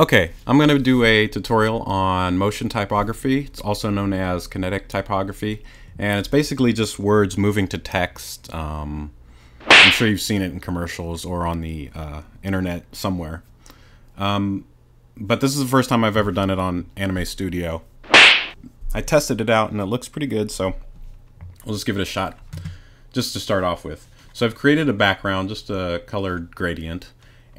Okay, I'm going to do a tutorial on motion typography. It's also known as kinetic typography, and it's basically just words moving to text. Um, I'm sure you've seen it in commercials or on the uh, internet somewhere. Um, but this is the first time I've ever done it on Anime Studio. I tested it out and it looks pretty good, so we'll just give it a shot just to start off with. So I've created a background, just a colored gradient.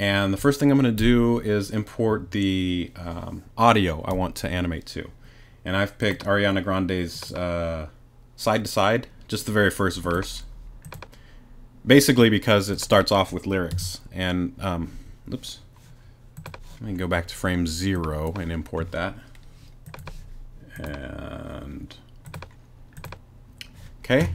And the first thing I'm going to do is import the um, audio I want to animate to. And I've picked Ariana Grande's uh, Side to Side, just the very first verse. Basically because it starts off with lyrics. And, um, oops. Let me go back to frame zero and import that. And, okay.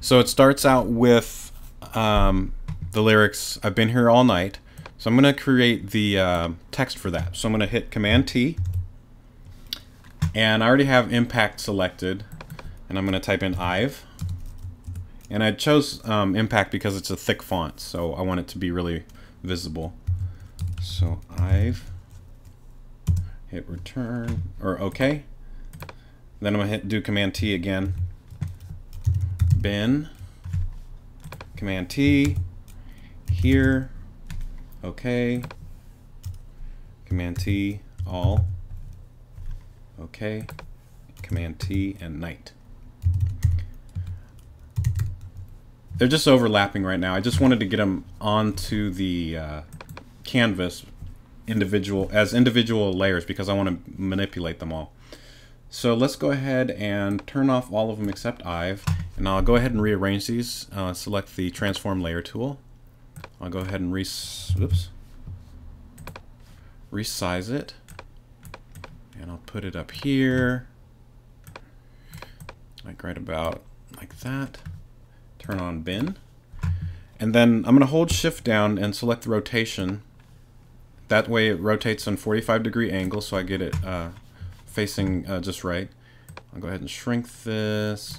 So it starts out with um, the lyrics, I've been here all night. So I'm going to create the uh, text for that. So I'm going to hit Command T. And I already have impact selected. And I'm going to type in IVE. And I chose um, impact because it's a thick font. So I want it to be really visible. So IVE. Hit return or OK. Then I'm going to hit do Command T again bin, Command T, here, okay, Command T, all, okay, Command T, and night. They're just overlapping right now. I just wanted to get them onto the uh, canvas individual as individual layers because I want to manipulate them all. So let's go ahead and turn off all of them except IVE and I'll go ahead and rearrange these. Uh, select the transform layer tool. I'll go ahead and oops, resize it. And I'll put it up here. Like right about like that. Turn on bin. And then I'm going to hold shift down and select the rotation. That way it rotates on 45 degree angle so I get it uh, facing uh, just right. I'll go ahead and shrink this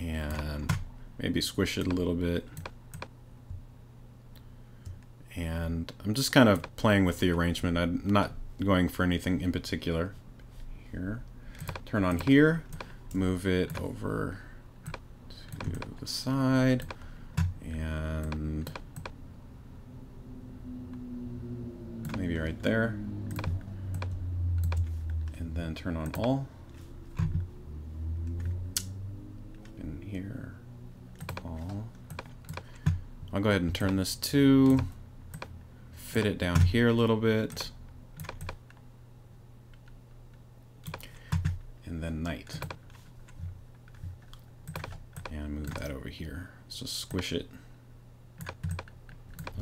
and maybe squish it a little bit. And I'm just kind of playing with the arrangement. I'm not going for anything in particular. Here, turn on here, move it over to the side, and maybe right there. And then turn on all. Here. I'll go ahead and turn this to fit it down here a little bit. And then night. And move that over here. Let's just squish it.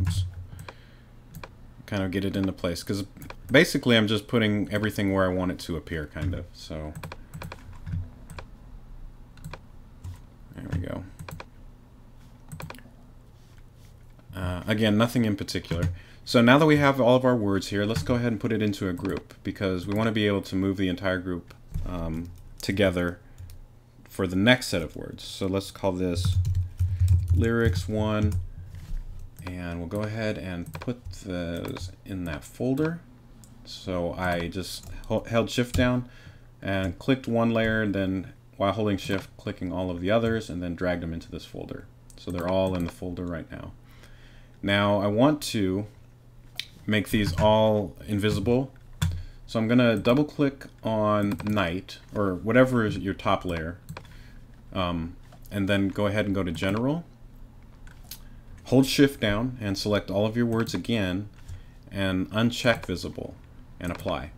Oops. Kind of get it into place. Because basically I'm just putting everything where I want it to appear, kind of. So again, nothing in particular. So now that we have all of our words here, let's go ahead and put it into a group because we want to be able to move the entire group um, together for the next set of words. So let's call this lyrics one and we'll go ahead and put those in that folder. So I just held shift down and clicked one layer and then while holding shift clicking all of the others and then dragged them into this folder. So they're all in the folder right now. Now I want to make these all invisible. So I'm going to double click on night or whatever is your top layer. Um, and then go ahead and go to general. Hold shift down and select all of your words again and uncheck visible and apply.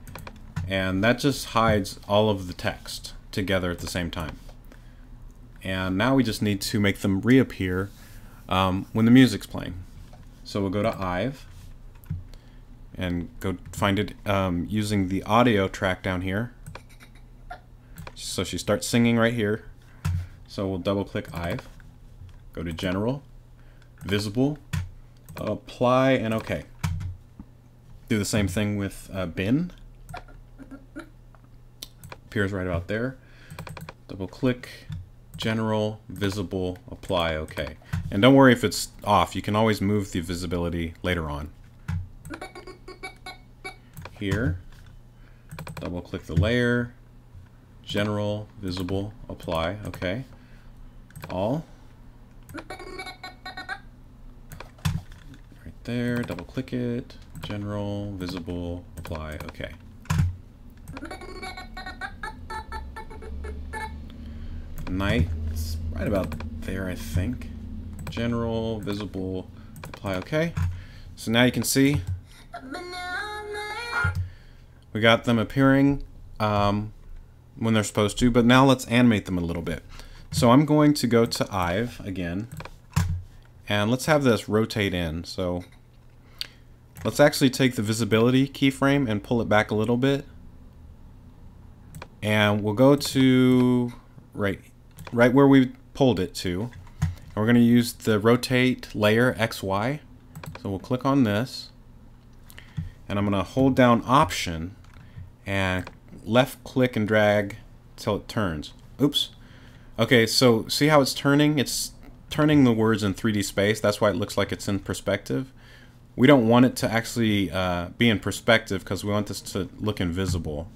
And that just hides all of the text together at the same time. And now we just need to make them reappear um, when the music's playing. So we'll go to IVE and go find it um, using the audio track down here. So she starts singing right here. So we'll double click IVE, go to General, Visible, Apply, and OK. Do the same thing with uh, Bin. Appears right about there. Double click, General, Visible, Apply, OK. And don't worry if it's off. You can always move the visibility later on. Here, double click the layer, general, visible, apply, okay. All. Right there, double click it, general, visible, apply, okay. Night, It's right about there, I think. General, visible, apply, okay. So now you can see we got them appearing um, when they're supposed to, but now let's animate them a little bit. So I'm going to go to Ive again, and let's have this rotate in. So let's actually take the visibility keyframe and pull it back a little bit. And we'll go to right, right where we pulled it to. And we're going to use the rotate layer XY. So we'll click on this. And I'm going to hold down Option and left click and drag till it turns. Oops. Okay, so see how it's turning? It's turning the words in 3D space. That's why it looks like it's in perspective. We don't want it to actually uh, be in perspective because we want this to look invisible,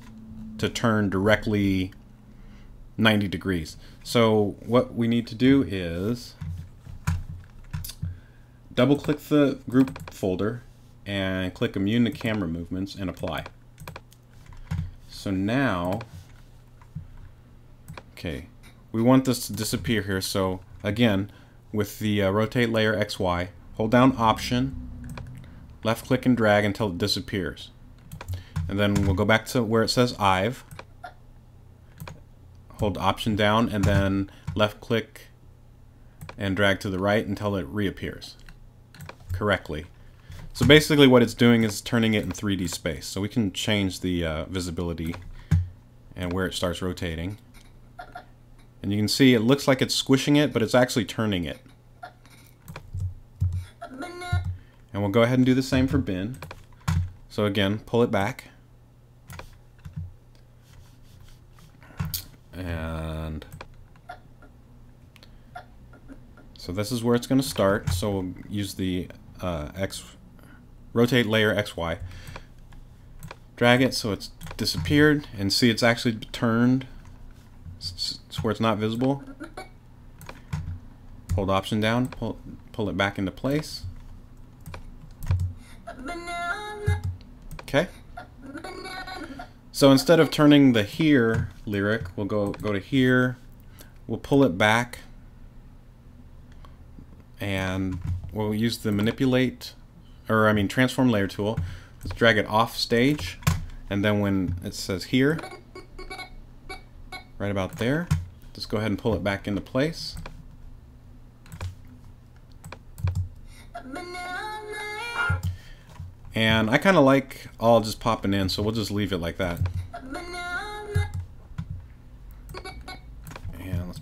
to turn directly 90 degrees. So what we need to do is double click the group folder and click immune to camera movements and apply. So now, okay, we want this to disappear here. So again, with the uh, rotate layer XY, hold down Option, left click and drag until it disappears. And then we'll go back to where it says Ive, hold Option down, and then left click and drag to the right until it reappears correctly. So basically what it's doing is turning it in 3D space. So we can change the uh, visibility and where it starts rotating. And you can see it looks like it's squishing it, but it's actually turning it. And we'll go ahead and do the same for bin. So again, pull it back. And so this is where it's going to start. So we'll use the uh, X rotate layer XY. Drag it so it's disappeared and see it's actually turned it's where it's not visible. Hold option down, pull, pull it back into place. Okay. So instead of turning the here lyric, we'll go go to here. We'll pull it back and we'll use the manipulate or I mean transform layer tool. Let's drag it off stage and then when it says here right about there just go ahead and pull it back into place. And I kind of like all just popping in, so we'll just leave it like that.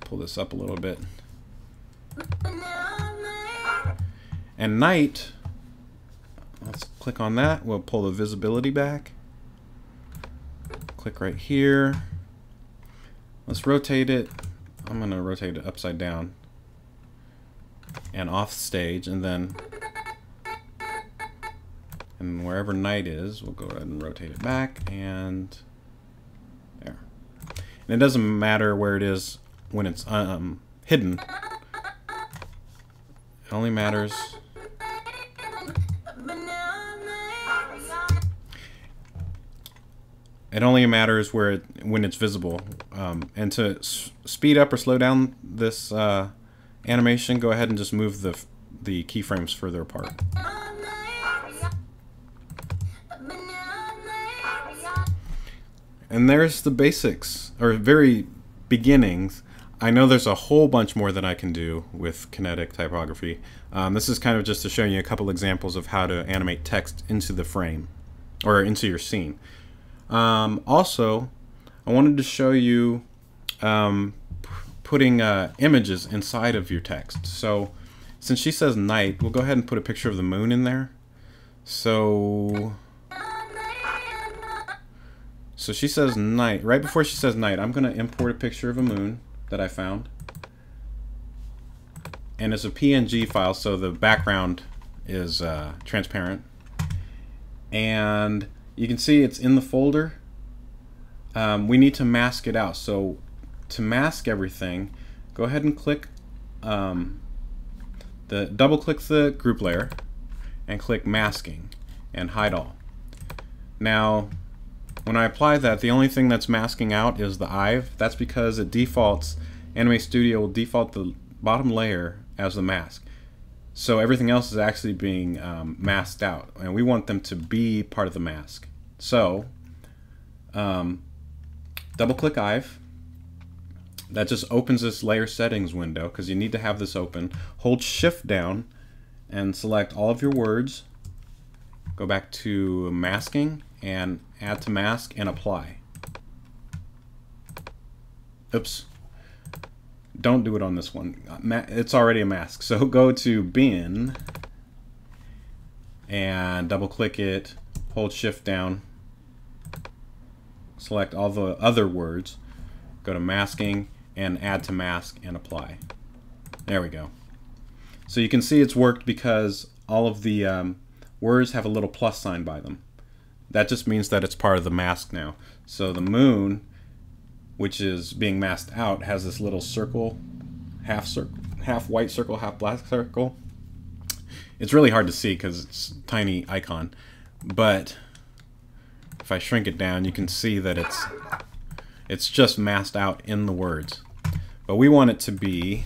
Pull this up a little bit. And night, let's click on that. We'll pull the visibility back. Click right here. Let's rotate it. I'm going to rotate it upside down and off stage and then and wherever night is we'll go ahead and rotate it back and there and it doesn't matter where it is when it's um, hidden it only matters It only matters where it, when it's visible. Um, and to speed up or slow down this uh, animation, go ahead and just move the the keyframes further apart. And there's the basics, or very beginnings. I know there's a whole bunch more that I can do with kinetic typography. Um, this is kind of just to show you a couple examples of how to animate text into the frame, or into your scene. Um, also, I wanted to show you um, putting uh, images inside of your text. So since she says night, we'll go ahead and put a picture of the moon in there. So, so she says night. Right before she says night, I'm going to import a picture of a moon that I found. and it's a PNG file, so the background is uh, transparent. And you can see it's in the folder. Um, we need to mask it out. So to mask everything, go ahead and click um, the double click the group layer and click masking and hide all. Now when I apply that the only thing that's masking out is the IVE. That's because it defaults Anime Studio will default the bottom layer as the mask. So everything else is actually being um, masked out, and we want them to be part of the mask. So um, double click IVE. That just opens this layer settings window because you need to have this open. Hold shift down and select all of your words. Go back to masking and add to mask and apply. Oops don't do it on this one. It's already a mask. So go to bin and double click it, hold shift down, select all the other words, go to masking and add to mask and apply. There we go. So you can see it's worked because all of the um, words have a little plus sign by them. That just means that it's part of the mask now. So the moon which is being masked out, has this little circle, half circle, half white circle, half black circle. It's really hard to see because it's tiny icon, but if I shrink it down, you can see that it's it's just masked out in the words. But we want it to be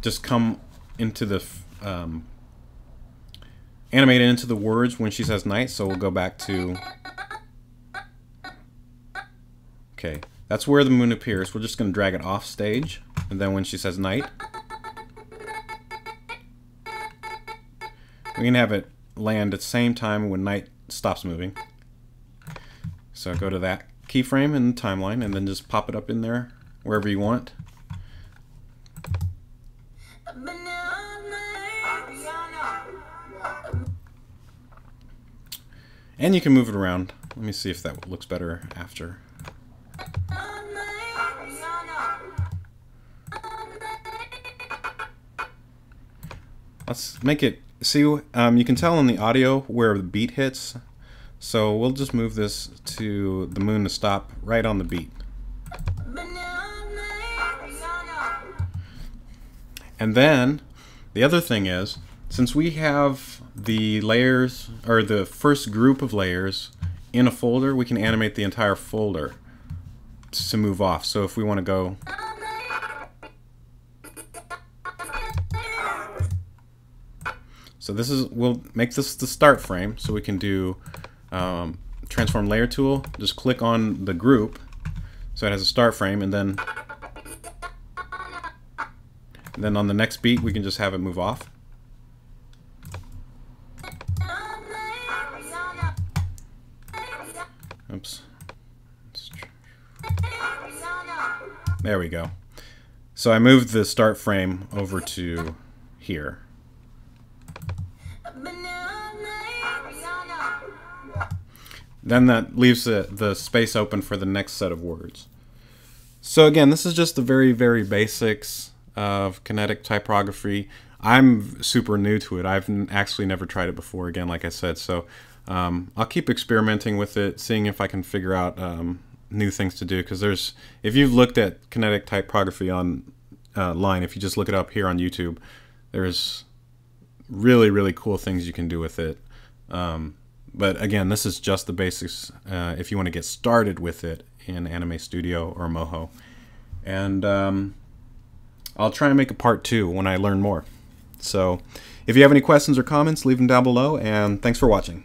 just come into the um, animated into the words when she says night. So we'll go back to Okay, that's where the moon appears. We're just going to drag it off stage. And then when she says night, we can have it land at the same time when night stops moving. So go to that keyframe in the timeline and then just pop it up in there wherever you want. And you can move it around. Let me see if that looks better after. Let's make it, see, um, you can tell in the audio where the beat hits. So we'll just move this to the moon to stop right on the beat. And then, the other thing is, since we have the layers, or the first group of layers in a folder, we can animate the entire folder to move off. So if we want to go So this is, we'll make this the start frame so we can do um, transform layer tool. Just click on the group so it has a start frame and then and then on the next beat we can just have it move off. Oops. There we go. So I moved the start frame over to here. Then that leaves the, the space open for the next set of words. So again, this is just the very, very basics of kinetic typography. I'm super new to it. I've actually never tried it before, again, like I said. So um, I'll keep experimenting with it, seeing if I can figure out um, new things to do. Because there's, if you've looked at kinetic typography on uh, line, if you just look it up here on YouTube, there's really, really cool things you can do with it. Um, but again, this is just the basics uh, if you want to get started with it in Anime Studio or Moho. And um, I'll try and make a part two when I learn more. So if you have any questions or comments, leave them down below, and thanks for watching.